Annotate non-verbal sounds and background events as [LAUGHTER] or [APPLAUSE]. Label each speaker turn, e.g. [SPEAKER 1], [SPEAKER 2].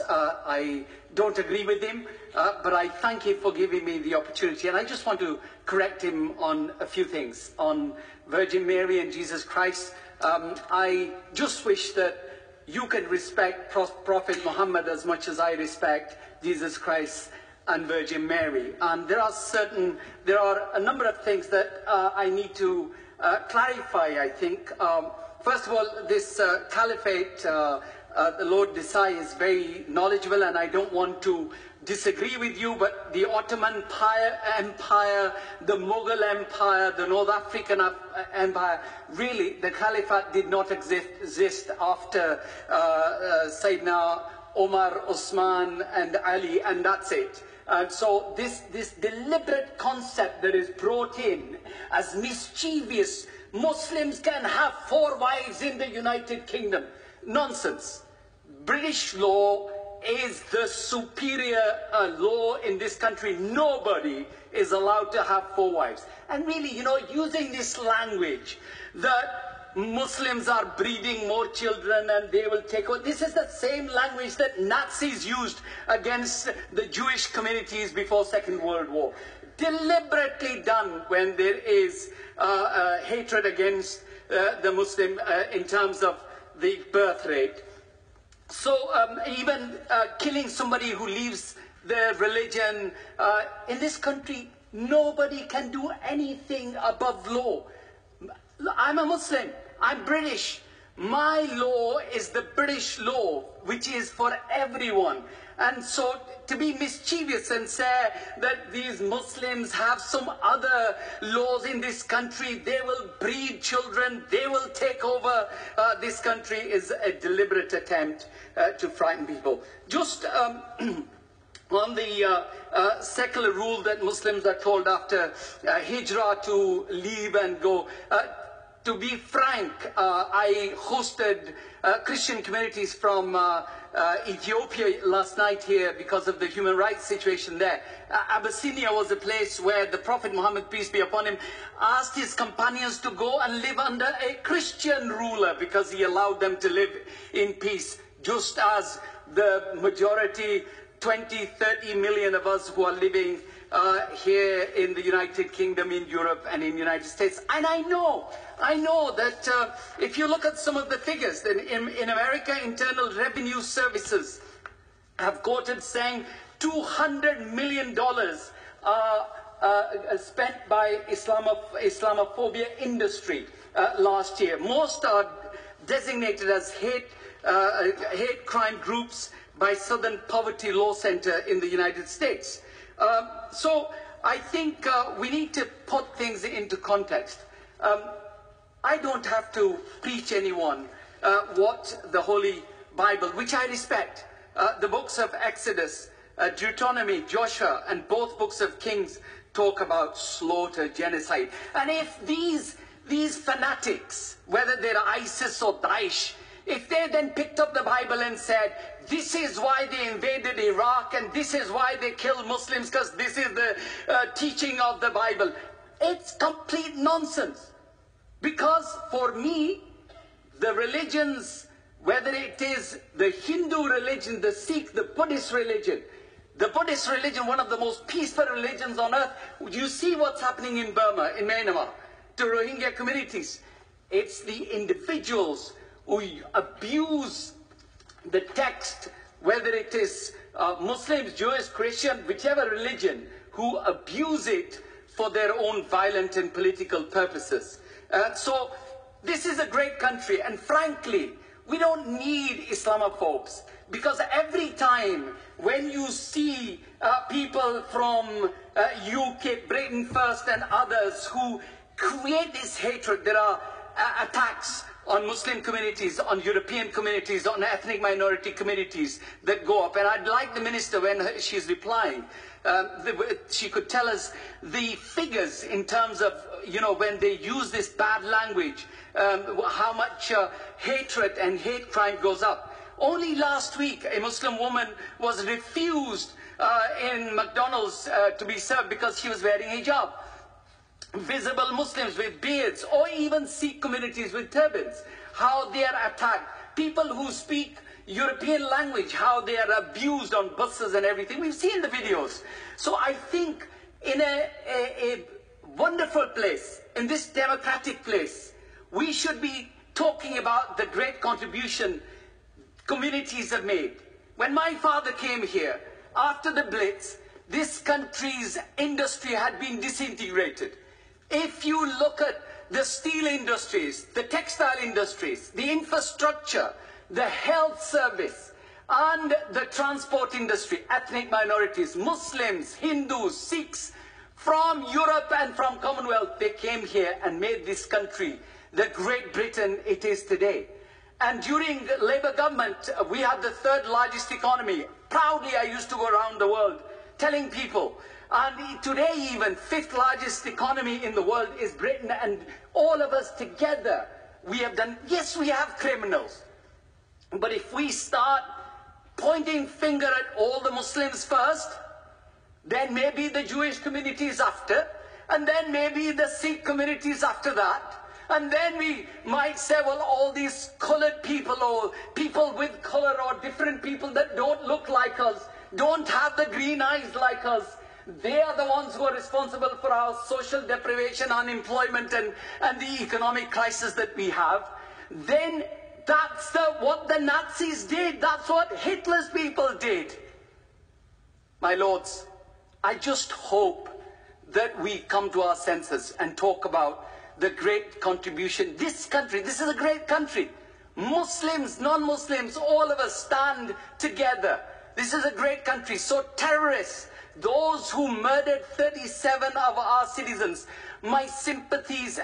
[SPEAKER 1] Uh, I don't agree with him, uh, but I thank him for giving me the opportunity. And I just want to correct him on a few things on Virgin Mary and Jesus Christ. Um, I just wish that you can respect Prophet Muhammad as much as I respect Jesus Christ and Virgin Mary. And there are certain, there are a number of things that uh, I need to uh, clarify, I think. Um, first of all, this uh, caliphate, uh, uh, the Lord Desai is very knowledgeable and I don't want to disagree with you, but the Ottoman Empire, the Mughal Empire, the North African Empire, really the Caliphate did not exist, exist after uh, uh, Sayyidina Omar, Osman and Ali, and that's it. And so this, this deliberate concept that is brought in as mischievous, Muslims can have four wives in the United Kingdom. Nonsense. British law is the superior uh, law in this country. Nobody is allowed to have four wives. And really, you know, using this language that Muslims are breeding more children and they will take over. This is the same language that Nazis used against the Jewish communities before Second World War. Deliberately done when there is uh, uh, hatred against uh, the Muslim uh, in terms of the birth rate. So um, even uh, killing somebody who leaves their religion uh, in this country, nobody can do anything above law. I'm a Muslim. I'm British. My law is the British law, which is for everyone. And so to be mischievous and say that these Muslims have some other laws in this country, they will breed children, they will take over uh, this country is a deliberate attempt uh, to frighten people. Just um, [CLEARS THROAT] on the uh, uh, secular rule that Muslims are told after uh, hijrah to leave and go. To be frank, uh, I hosted uh, Christian communities from uh, uh, Ethiopia last night here because of the human rights situation there. Abyssinia was a place where the Prophet Muhammad, peace be upon him, asked his companions to go and live under a Christian ruler because he allowed them to live in peace, just as the majority, 20, 30 million of us who are living uh, here in the United Kingdom, in Europe, and in the United States. And I know, I know that uh, if you look at some of the figures, in, in, in America, Internal Revenue Services have quoted saying $200 million uh, uh, spent by Islamoph Islamophobia industry uh, last year. Most are designated as hate, uh, hate crime groups by Southern Poverty Law Center in the United States. Um, so I think uh, we need to put things into context. Um, I don't have to preach anyone uh, what the Holy Bible, which I respect, uh, the books of Exodus, uh, Deuteronomy, Joshua, and both books of Kings talk about slaughter, genocide. And if these, these fanatics, whether they're ISIS or Daesh, if they then picked up the Bible and said, this is why they invaded Iraq and this is why they killed Muslims because this is the uh, teaching of the Bible. It's complete nonsense. Because for me, the religions, whether it is the Hindu religion, the Sikh, the Buddhist religion, the Buddhist religion, one of the most peaceful religions on earth, you see what's happening in Burma, in Myanmar, to Rohingya communities. It's the individuals who abuse the text, whether it is uh, Muslims, Jewish, Christian, whichever religion, who abuse it for their own violent and political purposes. Uh, so this is a great country, and frankly, we don't need Islamophobes because every time when you see uh, people from UK, uh, Britain First, and others who create this hatred, there are uh, attacks on Muslim communities, on European communities, on ethnic minority communities that go up. And I'd like the minister, when she's replying, um, she could tell us the figures in terms of, you know, when they use this bad language, um, how much uh, hatred and hate crime goes up. Only last week, a Muslim woman was refused uh, in McDonald's uh, to be served because she was wearing hijab visible Muslims with beards, or even Sikh communities with turbans, how they are attacked. People who speak, European language, how they are abused on buses and everything. We've seen the videos. So I think in a, a, a wonderful place, in this democratic place, we should be talking about the great contribution communities have made. When my father came here, after the Blitz, this country's industry had been disintegrated. If you look at the steel industries, the textile industries, the infrastructure, the health service, and the transport industry, ethnic minorities, Muslims, Hindus, Sikhs, from Europe and from Commonwealth, they came here and made this country the Great Britain it is today. And during the Labour government, we had the third largest economy. Proudly, I used to go around the world telling people. And today, even fifth largest economy in the world is Britain, and all of us together, we have done. Yes, we have criminals, but if we start pointing finger at all the Muslims first, then maybe the Jewish community is after, and then maybe the Sikh community is after that. And then we might say, well, all these colored people or people with color or different people that don't look like us, don't have the green eyes like us. They are the ones who are responsible for our social deprivation, unemployment, and, and the economic crisis that we have. Then that's the, what the Nazis did. That's what Hitler's people did. My lords, I just hope that we come to our senses and talk about the great contribution. This country, this is a great country. Muslims, non-Muslims, all of us stand together. This is a great country. So terrorists, those who murdered 37 of our citizens, my sympathies